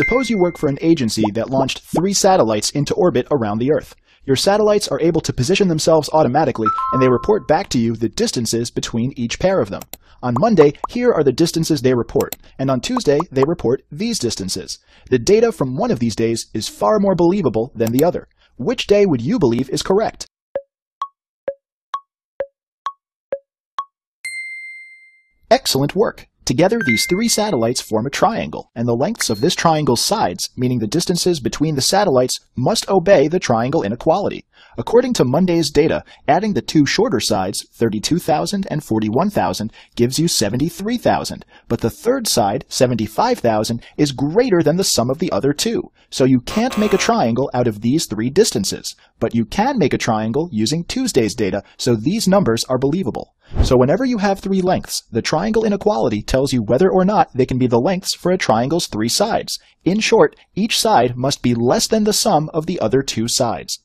Suppose you work for an agency that launched three satellites into orbit around the Earth. Your satellites are able to position themselves automatically, and they report back to you the distances between each pair of them. On Monday, here are the distances they report, and on Tuesday, they report these distances. The data from one of these days is far more believable than the other. Which day would you believe is correct? Excellent work! Together, these three satellites form a triangle, and the lengths of this triangle's sides, meaning the distances between the satellites, must obey the triangle inequality. According to Monday's data, adding the two shorter sides, 32,000 and 41,000, gives you 73,000, but the third side, 75,000, is greater than the sum of the other two, so you can't make a triangle out of these three distances. But you can make a triangle using Tuesday's data, so these numbers are believable. So whenever you have three lengths, the triangle inequality tells you whether or not they can be the lengths for a triangle's three sides. In short, each side must be less than the sum of the other two sides.